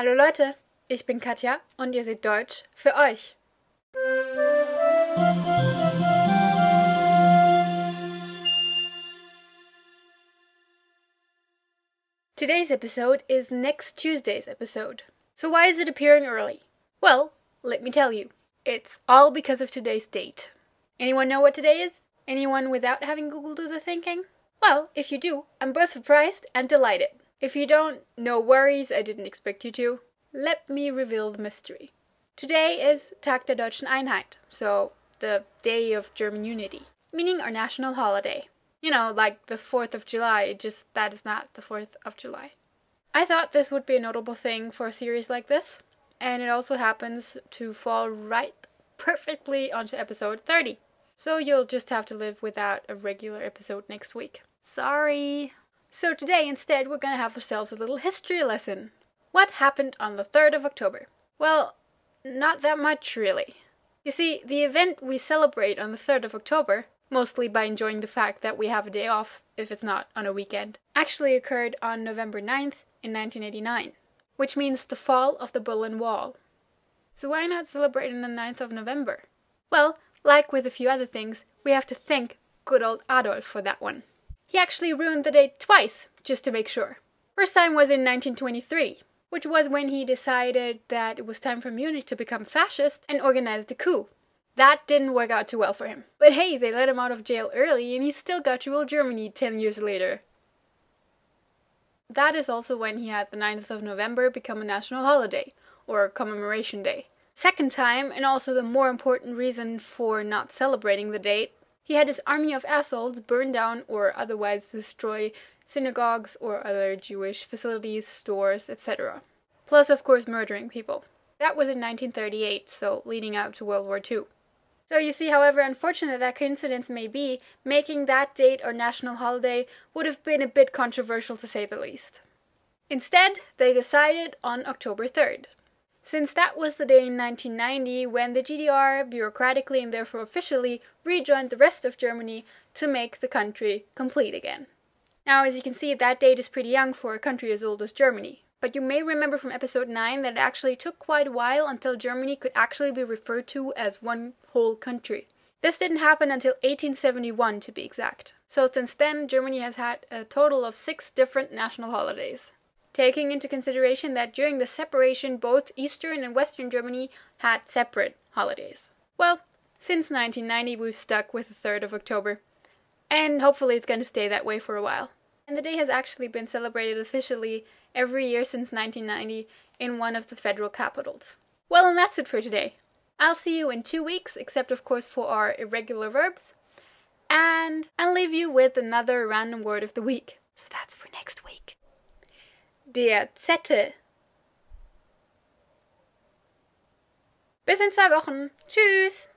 Hallo Leute, ich bin Katja und ihr seht Deutsch für euch. Today's episode is next Tuesday's episode. So why is it appearing early? Well, let me tell you. It's all because of today's date. Anyone know what today is? Anyone without having Google do the thinking? Well, if you do, I'm both surprised and delighted. If you don't, no worries, I didn't expect you to. Let me reveal the mystery. Today is Tag der Deutschen Einheit, so the Day of German Unity, meaning our national holiday. You know, like the 4th of July, just that is not the 4th of July. I thought this would be a notable thing for a series like this, and it also happens to fall right perfectly onto episode 30. So you'll just have to live without a regular episode next week. Sorry. So today instead we're gonna have ourselves a little history lesson. What happened on the 3rd of October? Well, not that much really. You see, the event we celebrate on the 3rd of October, mostly by enjoying the fact that we have a day off if it's not on a weekend, actually occurred on November 9th in 1989, which means the fall of the Berlin Wall. So why not celebrate on the 9th of November? Well, like with a few other things, we have to thank good old Adolf for that one. He actually ruined the date twice, just to make sure. First time was in 1923, which was when he decided that it was time for Munich to become fascist and organized a coup. That didn't work out too well for him. But hey, they let him out of jail early and he still got to rule Germany 10 years later. That is also when he had the 9th of November become a national holiday, or commemoration day. Second time, and also the more important reason for not celebrating the date, he had his army of assholes burn down or otherwise destroy synagogues or other Jewish facilities, stores, etc. Plus, of course, murdering people. That was in 1938, so leading up to World War II. So you see, however unfortunate that coincidence may be, making that date our national holiday would have been a bit controversial to say the least. Instead, they decided on October 3rd. Since that was the day in 1990 when the GDR, bureaucratically and therefore officially, rejoined the rest of Germany to make the country complete again. Now, as you can see, that date is pretty young for a country as old as Germany. But you may remember from episode 9 that it actually took quite a while until Germany could actually be referred to as one whole country. This didn't happen until 1871 to be exact. So since then, Germany has had a total of six different national holidays taking into consideration that during the separation both Eastern and Western Germany had separate holidays. Well, since 1990 we've stuck with the 3rd of October, and hopefully it's going to stay that way for a while. And the day has actually been celebrated officially every year since 1990 in one of the federal capitals. Well, and that's it for today. I'll see you in two weeks, except of course for our irregular verbs. And I'll leave you with another random word of the week. So that's for next week. Der Zettel. Bis in zwei Wochen. Tschüss.